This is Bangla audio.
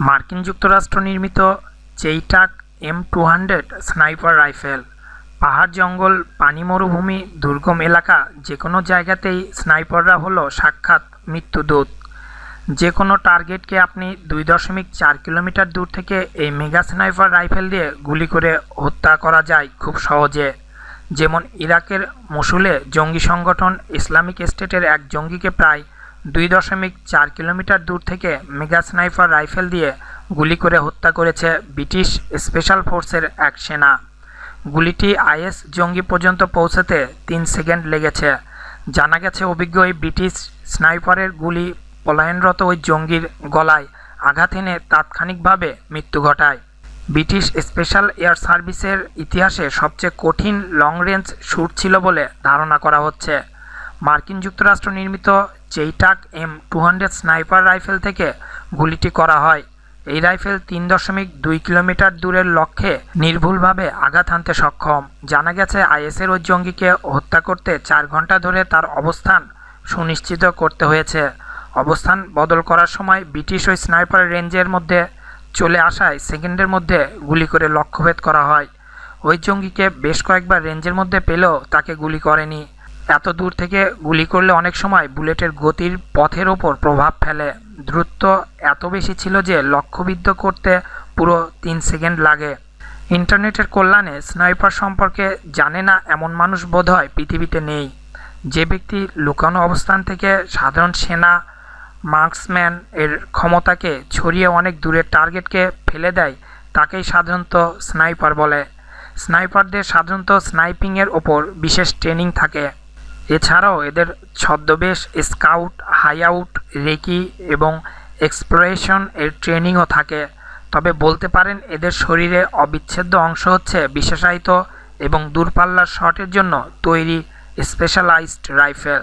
মার্কিন যুক্তরাষ্ট্র নির্মিত CheyTac M two hundred sniper rifle. পাহাড়, জঙ্গল, পানি, মরুভূমি, দুর্গম এলাকা যে কোনো জায়গাতেই স্নাইপাররা হলো সাক্ষাৎ মৃত্যুদূত যে কোনো টার্গেটকে আপনি দুই দশমিক চার কিলোমিটার দূর থেকে এই মেগা স্নাইপার রাইফেল দিয়ে গুলি করে হত্যা করা যায় খুব সহজে। যেমন ইরাকের মসুলে জঙ্গি সংগঠন ইসলামিক স্টেটের এক জঙ্গিকে প্রায় দুই দশমিক চার কিলোমিটার দূর থেকে মেগা স্নাইপার রাইফেল দিয়ে গুলি করে হত্যা করেছে ব্রিটিশ স্পেশাল ফোর্সের এক সেনা। গুলিটি আইএস জঙ্গি পর্যন্ত পৌঁছাতে তিন সেকেন্ড লেগেছে। জানা গেছে, অভিজ্ঞ এই ব্রিটিশ স্নাইপারের গুলি পলায়নরত ওই জঙ্গির গলায় আঘাত এনে তাৎক্ষণিকভাবে মৃত্যু ঘটায়। ব্রিটিশ স্পেশাল এয়ার সার্ভিসের ইতিহাসে সবচেয়ে কঠিন লং রেঞ্জ শ্যুট ছিল বলে ধারণা করা হচ্ছে। মার্কিন যুক্তরাষ্ট্র নির্মিত CheyTac M two sniper rifle থেকে গুলিটি করা হয়। এই রাইফেল তিন দশমিক দুই কিলোমিটার দূরের লক্ষ্যে নির্ভুলভাবে আঘাত হানতে সক্ষম। জানা গেছে, আইএসের ওই জঙ্গিকে হত্যা করতে চার ঘণ্টা ধরে তার অবস্থান সুনিশ্চিত করতে হয়েছে। অবস্থান বদল করার সময় ব্রিটিশ ওই স্নাইপার রেঞ্জের মধ্যে চলে আসায় সেকেন্ডের মধ্যে গুলি করে লক্ষ্যভেদ করা হয়। ওই জঙ্গিকে বেশ কয়েকবার রেঞ্জের মধ্যে পেলেও তাকে গুলি করেনি। এত দূর থেকে গুলি করলে অনেক সময় বুলেটের গতির পথের ওপর প্রভাব ফেলে। দ্রুত এত বেশি ছিল যে লক্ষ্যবিদ্ধ করতে পুরো তিন সেকেন্ড লাগে। ইন্টারনেটের কল্যাণে স্নাইপার সম্পর্কে জানে না এমন মানুষ বোধহয় পৃথিবীতে নেই। যে ব্যক্তি লুকানো অবস্থান থেকে সাধারণ সেনা, মার্কসম্যান এর ক্ষমতাকে ছড়িয়ে অনেক দূরের টার্গেটকে ফেলে দেয়, তাকেই সাধারণত স্নাইপার বলে। স্নাইপারদের সাধারণত স্নাইপিংয়ের ওপর বিশেষ ট্রেনিং থাকে। এছাড়াও এদের ছদ্মবেশ, স্কাউট, হাইআউট, রেকি এবং এক্সপ্লোরেশন এর ট্রেনিংও থাকে। তবে বলতে পারেন এদের শরীরে অবিচ্ছেদ্য অংশ হচ্ছে বিশেষায়িত এবং দূরপাল্লার শটের জন্য তৈরি স্পেশালাইজড রাইফেল।